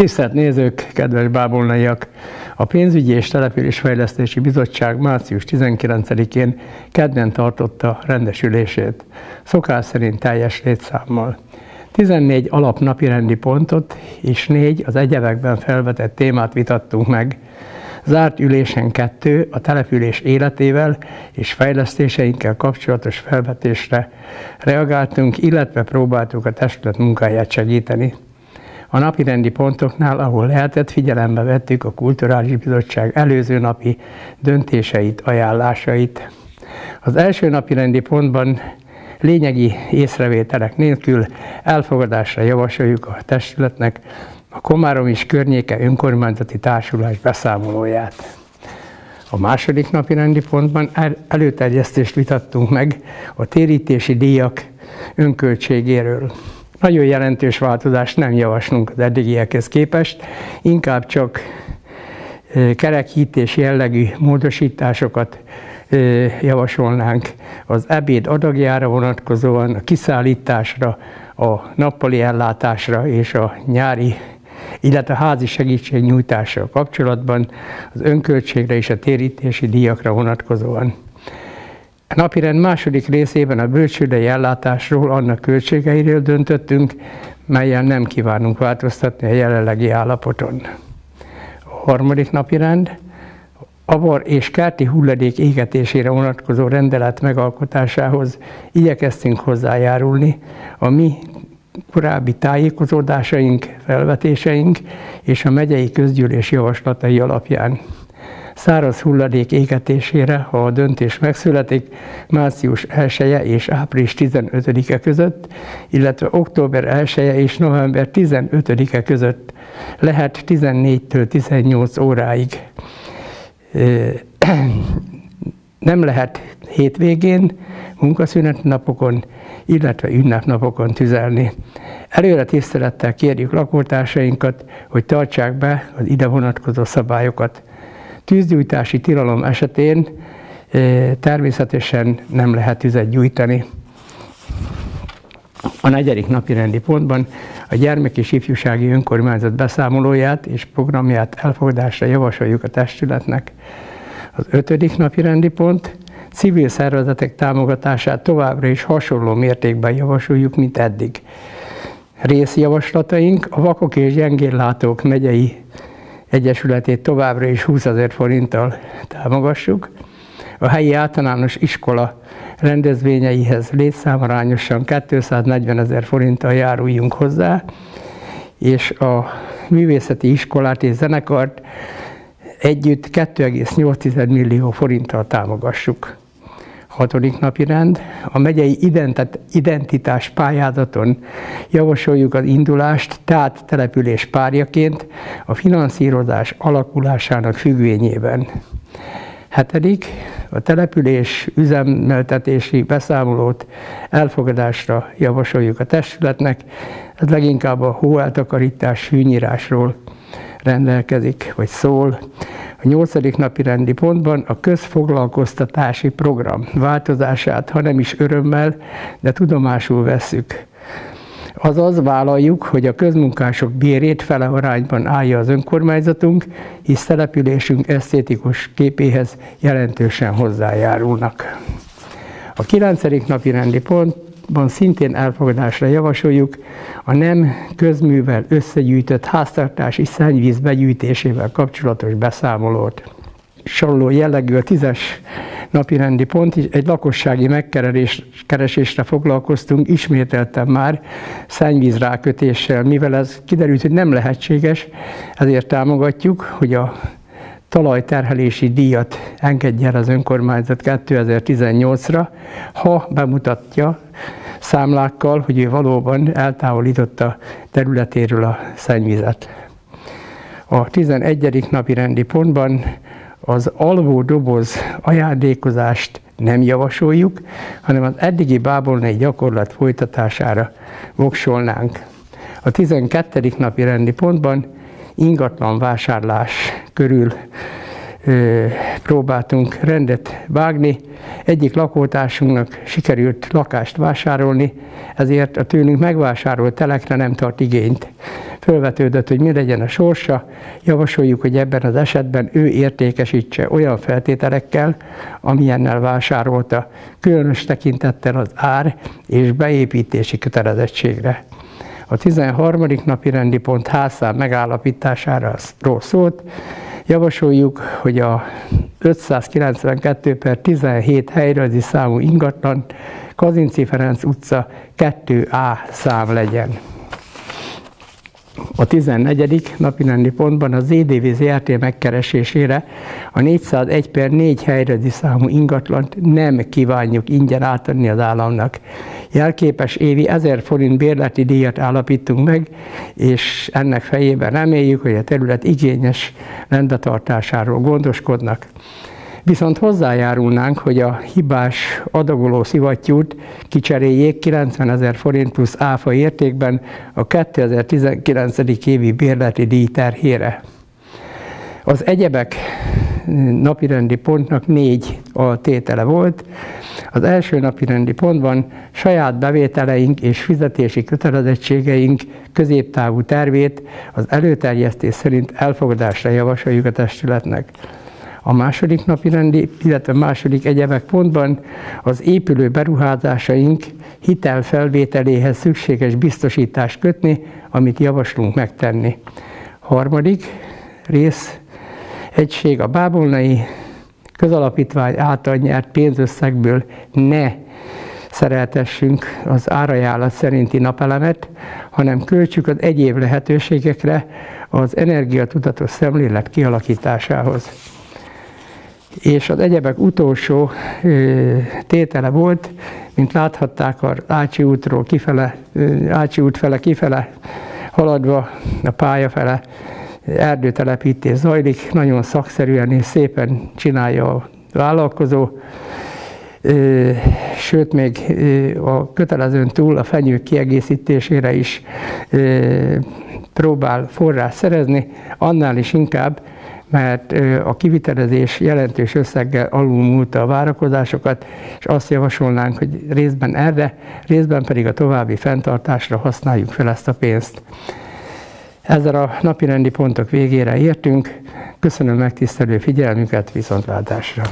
Tisztelt nézők, kedves bábolnaiak! A Pénzügyi és Településfejlesztési Bizottság március 19-én kedden tartotta rendesülését, szokás szerint teljes létszámmal. 14 alap napirendi pontot és négy az egyebekben felvetett témát vitattunk meg. Zárt ülésen kettő a település életével és fejlesztéseinkkel kapcsolatos felvetésre reagáltunk, illetve próbáltuk a testület munkáját segíteni. A napi rendi pontoknál, ahol lehetett, figyelembe vettük a Kulturális Bizottság előző napi döntéseit, ajánlásait. Az első napi rendi pontban lényegi észrevételek nélkül elfogadásra javasoljuk a testületnek a Komárom és környéke önkormányzati társulás beszámolóját. A második napi rendi pontban előterjesztést vitattunk meg a térítési díjak önköltségéről. Nagyon jelentős változást nem javaslunk az eddigiekhez képest, inkább csak kerekítés jellegű módosításokat javasolnánk az ebéd adagjára vonatkozóan, a kiszállításra, a nappali ellátásra és a nyári illetve a házi segítségnyújtással kapcsolatban, az önköltségre és a térítési díjakra vonatkozóan. A napirend második részében a bölcsődei ellátásról, annak költségeiről döntöttünk, melyen nem kívánunk változtatni a jelenlegi állapoton. A harmadik napirend. Avar és kerti hulladék égetésére vonatkozó rendelet megalkotásához igyekeztünk hozzájárulni. A mi korábbi tájékozódásaink, felvetéseink és a megyei közgyűlés javaslatai alapján száraz hulladék égetésére, ha a döntés megszületik, március 1 -e és április 15-e között, illetve október 1 -e és november 15-e között lehet 14-től 18 óráig. Nem lehet hétvégén, munkaszünet napokon, illetve ünnepnapokon tüzelni. Előre tisztelettel kérjük lakótársainkat, hogy tartsák be az ide vonatkozó szabályokat. Tűzgyújtási tilalom esetén eh, természetesen nem lehet tüzet gyújtani. A negyedik napi rendi pontban a gyermek és ifjúsági önkormányzat beszámolóját és programját elfogadásra javasoljuk a testületnek. Az ötödik napi rendi pont civil szervezetek támogatását továbbra is hasonló mértékben javasoljuk, mint eddig. Részjavaslataink a Vakok és Gyengéllátók megyei Egyesületét továbbra is 20 ezer forinttal támogassuk. A helyi általános iskola rendezvényeihez létszámarányosan 240 ezer forinttal járuljunk hozzá, és a művészeti iskolát és zenekart együtt 2,8 millió forinttal támogassuk. Hatodik napi rend. A megyei identitás pályázaton javasoljuk az indulást, tehát település párjaként a finanszírozás alakulásának függvényében. Hetedik, a település üzemeltetési beszámolót elfogadásra javasoljuk a testületnek. Ez leginkább a hóeltakarítás fűnyírásról rendelkezik, vagy szól. A nyolcadik napi rendi pontban a közfoglalkoztatási program változását, ha nem is örömmel, de tudomásul vesszük. Azaz vállaljuk, hogy a közmunkások bérét fele arányban állja az önkormányzatunk, hisz településünk esztétikus képéhez jelentősen hozzájárulnak. A kilencedik napi rendi pont ban szintén elfogadásra javasoljuk a nem közművel összegyűjtött háztartási szennyvíz begyűjtésével kapcsolatos beszámolót. Soroló jellegű a tízes napi rendi pont, egy lakossági megkeresésre foglalkoztunk, ismételtem már szennyvíz rákötéssel, mivel ez kiderült, hogy nem lehetséges, ezért támogatjuk, hogy a talajterhelési díjat engedjen az önkormányzat 2018-ra, ha bemutatja számlákkal, hogy ő valóban eltávolította területéről a szennyvizet. A 11. napi rendi pontban az alvó doboz ajándékozást nem javasoljuk, hanem az eddigi bábolnai gyakorlat folytatására voksolnánk. A 12. napi rendi pontban ingatlan vásárlás körül próbáltunk rendet vágni. Egyik lakótársunknak sikerült lakást vásárolni, ezért a tőlünk megvásárolt telekre nem tart igényt. Fölvetődött, hogy mi legyen a sorsa, javasoljuk, hogy ebben az esetben ő értékesítse olyan feltételekkel, amilyennel vásárolta, különös tekintettel az ár és beépítési kötelezettségre. A 13. napi rendi pont házszám megállapítására szólt, Javasoljuk, hogy a 592 per 17 helyrajzi számú ingatlan Kazinci Ferenc utca 2A szám legyen. A 14. napirendi pontban a ZDV ZRT megkeresésére a 401 per 4 helyrezi számú ingatlant nem kívánjuk ingyen átadni az államnak. Jelképes évi 1000 forint bérleti díjat állapítunk meg, és ennek fejében reméljük, hogy a terület igényes rendbetartásáról gondoskodnak. Viszont hozzájárulnánk, hogy a hibás adagoló szivattyút kicseréljék 90 ezer forint plusz áfa értékben a 2019. évi bérleti díj terhére. Az egyebek napirendi pontnak négy a tétele volt. Az első napirendi pontban saját bevételeink és fizetési kötelezettségeink középtávú tervét az előterjesztés szerint elfogadásra javasoljuk a testületnek. A második napi rendi, illetve második egyebek pontban az épülő beruházásaink hitel felvételéhez szükséges biztosítást kötni, amit javaslunk megtenni. Harmadik rész, egység a bábolnai közalapítvány által nyert pénzösszegből ne szereltessünk az árajánlat szerinti napelemet, hanem költsük az egyéb lehetőségekre az energiatudatos szemlélet kialakításához és az egyebek utolsó tétele volt, mint láthatták az Ácsi útról kifele, Ácsi út fele kifele haladva a pálya fele erdőtelepítés zajlik, nagyon szakszerűen és szépen csinálja a vállalkozó, sőt még a kötelezőn túl a fenyők kiegészítésére is próbál forrás szerezni, annál is inkább, mert a kivitelezés jelentős összeggel alulmúlta a várakozásokat, és azt javasolnánk, hogy részben erre, részben pedig a további fenntartásra használjuk fel ezt a pénzt. Ezzel a napirendi pontok végére értünk. Köszönöm megtisztelő figyelmüket, viszontlátásra!